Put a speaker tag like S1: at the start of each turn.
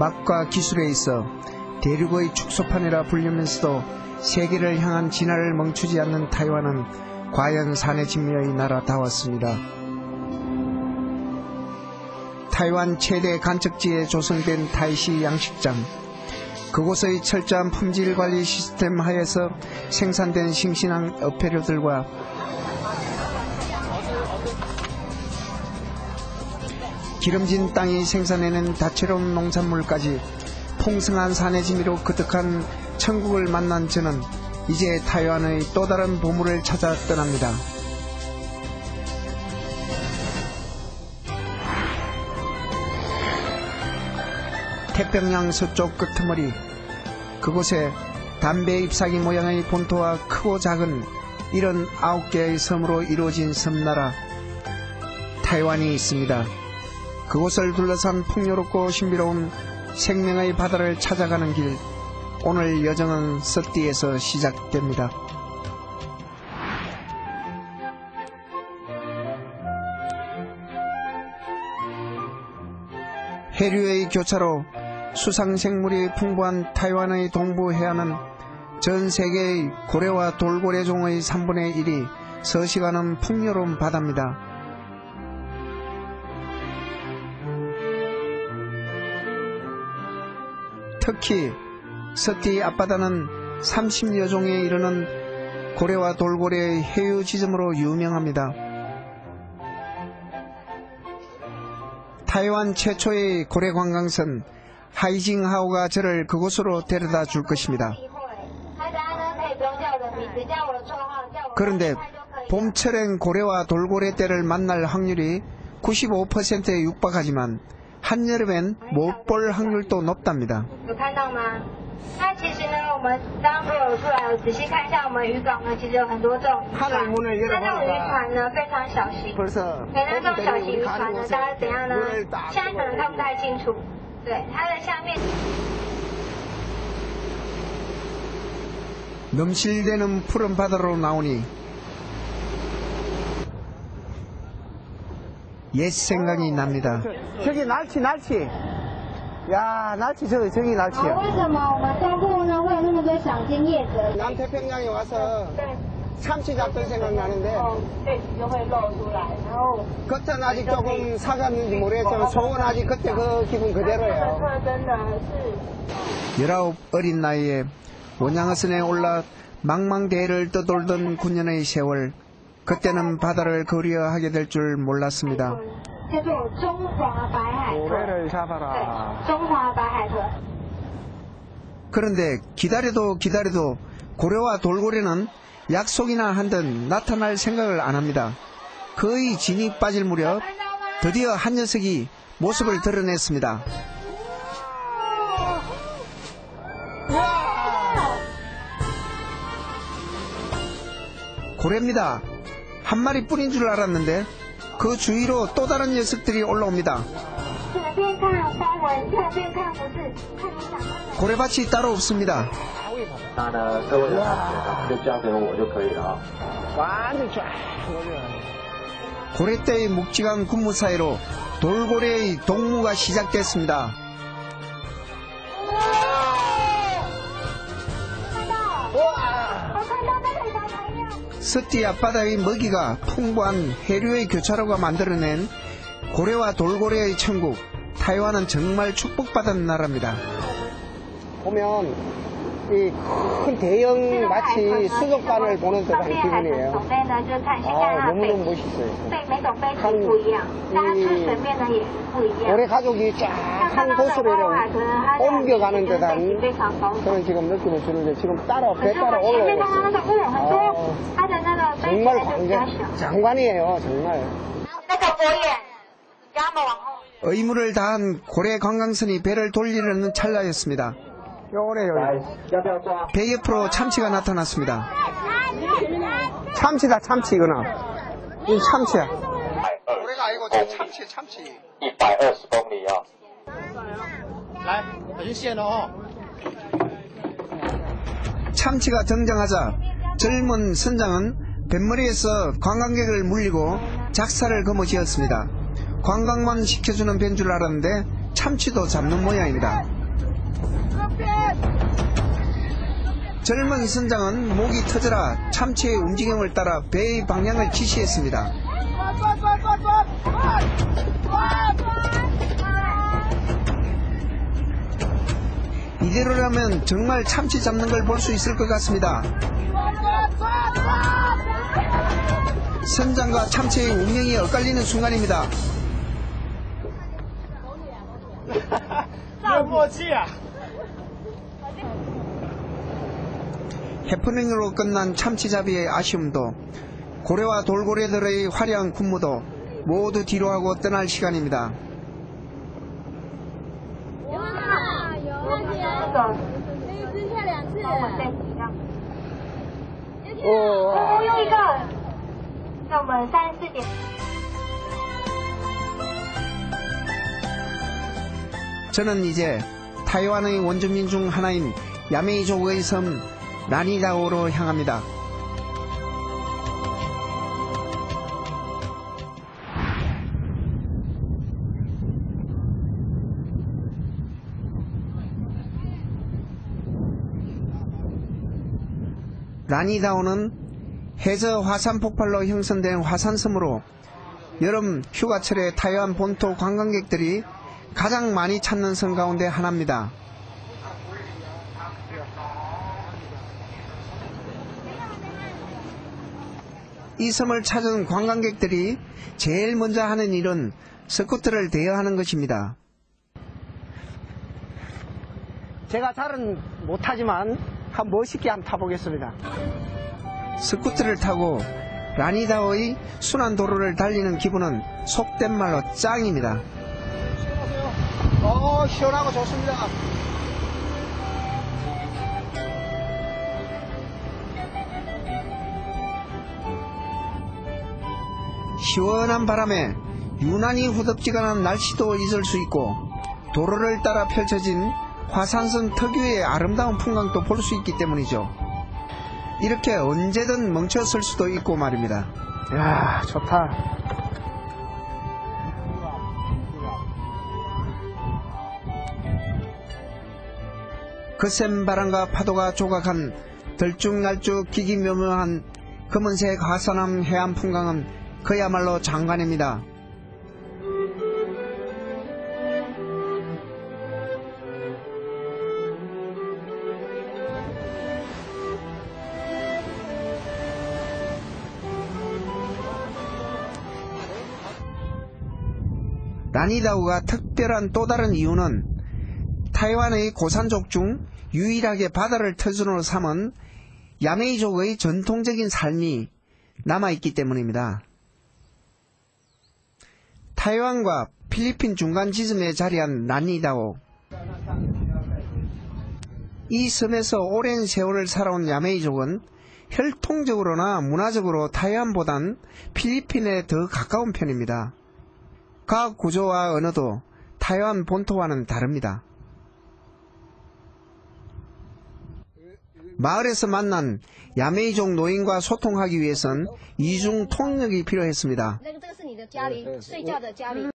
S1: 맛과 기술에 있어 대륙의 축소판이라 불리면서도 세계를 향한 진화를 멈추지 않는 타이완은 과연 산의 진미의 나라다웠습니다. 타이완 최대 간척지에 조성된 타이시 양식장. 그곳의 철저한 품질 관리 시스템 하에서 생산된 싱싱한 어패류들과 기름진 땅이 생산해낸 다채로운 농산물까지 풍성한 산의 지미로 그득한 천국을 만난 저는 이제 타이완의 또 다른 보물을 찾아 떠납니다. 태평양 서쪽 끄트머리 그곳에 담배 잎사귀 모양의 본토와 크고 작은 이런 아홉 개의 섬으로 이루어진 섬나라 타이완이 있습니다. 그곳을 둘러싼 풍요롭고 신비로운 생명의 바다를 찾아가는 길 오늘 여정은 서띠에서 시작됩니다. 해류의 교차로 수상생물이 풍부한 타이완의 동부 해안은 전 세계의 고래와 돌고래종의 3분의 1이 서식하는 풍요로운 바다입니다. 특히 서띠 앞바다는 30여 종에 이르는 고래와 돌고래의 해유 지점으로 유명합니다. 타이완 최초의 고래 관광선 하이징하오가 저를 그곳으로 데려다 줄 것입니다. 그런데 봄철엔 고래와 돌고래 떼를 만날 확률이 95%에 육박하지만 한여름엔 못 볼 확률도 높답니다. 넘실대는 푸른 바다로 나오니 옛 생각이 납니다.
S2: 저기 날치, 날치. 야, 날치, 저, 저기 날치야. 남태평양에 와서 참치 잡던 생각 나는데 그때는 아직 조금 사갔는지 모르겠지만 속은 아직 그때 그 기분 그대로예요.
S1: 19 어린 나이에 원양어선에 올라 망망대해를 떠돌던 9년의 세월 그때는 바다를 그리워하게 될 줄 몰랐습니다. 그런데 기다려도 기다려도 고래와 돌고래는 약속이나 한 듯 나타날 생각을 안 합니다. 거의 진이 빠질 무렵 드디어 한 녀석이 모습을 드러냈습니다. 고래입니다. 한 마리뿐인 줄 알았는데 그 주위로 또 다른 녀석들이 올라옵니다. 고래밭이 따로 없습니다. 고래떼의 묵직한 군무 사이로 돌고래의 동무가 시작됐습니다.
S3: 友。
S1: 서띠 앞바다의 먹이가 풍부한 해류의 교차로가 만들어낸 고래와 돌고래의 천국 타이완은 정말 축복받은 나라입니다.
S2: 보면 이큰 대형 마치 수족관을 보는 듯한 기분이에요. 아, 너무너무 멋있어요.
S3: 한이
S2: 우리 가족이 쫙한 곳으로 옮겨가는 듯한 그런 지금 느낌을 주는데 지금 따라 배 따라 올라오고
S3: 있어요. 아,
S2: 정말 관계, 장관이에요 정말.
S1: 의무를 다한 고래 관광선이 배를 돌리려는 찰나였습니다.
S2: 요래
S4: 来
S2: 요래
S4: ，要不要抓？
S1: 배 옆으로 참치가 나타났습니다.
S2: 참치다 참치 이거는 이 참치야
S1: 고래가 아니고 저 참치 참치.
S4: 一百二十公里啊。
S5: 来，我就线了哦。
S1: 참치가 등장하자 젊은 선장은 뱃머리에서 관광객을 물리고 작사를 거머쥐었습니다. 관광만 시켜주는 배인 줄 알았는데 참치도 잡는 모양입니다. 젊은 선장은 목이 터져라 참치의 움직임을 따라 배의 방향을 지시했습니다. 이대로라면 정말 참치 잡는 걸 볼 수 있을 것 같습니다. 선장과 참치의 운명이 엇갈리는 순간입니다.
S5: 没有默契啊！
S1: 해프닝으로 끝난 참치잡이의 아쉬움도 고래와 돌고래들의 화려한 군무도 모두 뒤로하고 떠날 시간입니다. 저는 이제 타이완의 원주민 중 하나인 야메이족의 섬 나니다오로 향합니다. 나니다오는 해저 화산 폭발로 형성된 화산섬으로 여름 휴가철에 타이완 본토 관광객들이 가장 많이 찾는 섬 가운데 하나입니다. 이 섬을 찾은 관광객들이 제일 먼저 하는 일은 스쿠터를 대여하는 것입니다.
S2: 제가 잘은 못하지만 한 멋있게 한번 타보겠습니다.
S1: 스쿠터를 타고 라니다오의 순환 도로를 달리는 기분은 속된 말로 짱입니다.
S2: 어, 시원하고 좋습니다.
S1: 시원한 바람에 유난히 후덥지근한 날씨도 있을 수 있고 도로를 따라 펼쳐진 화산섬 특유의 아름다운 풍광도 볼 수 있기 때문이죠. 이렇게 언제든 멈춰 설 수도 있고 말입니다.
S2: 이야, 좋다.
S1: 거센 바람과 파도가 조각한 들쭉날쭉 기기묘묘한 검은색 화산암 해안 풍광은 그야말로 장관입니다. 라니다우가 특별한 또 다른 이유는 타이완의 고산족 중 유일하게 바다를 터전으로 삼은 야메이족의 전통적인 삶이 남아있기 때문입니다. 타이완과 필리핀 중간 지점에 자리한 나니다오. 이 섬에서 오랜 세월을 살아온 야메이족은 혈통적으로나 문화적으로 타이완보단 필리핀에 더 가까운 편입니다. 과학 구조와 언어도 타이완 본토와는 다릅니다. 마을에서 만난 야메이족 노인과 소통하기 위해선 이중 통역이 필요했습니다.
S6: 家里睡觉的家里。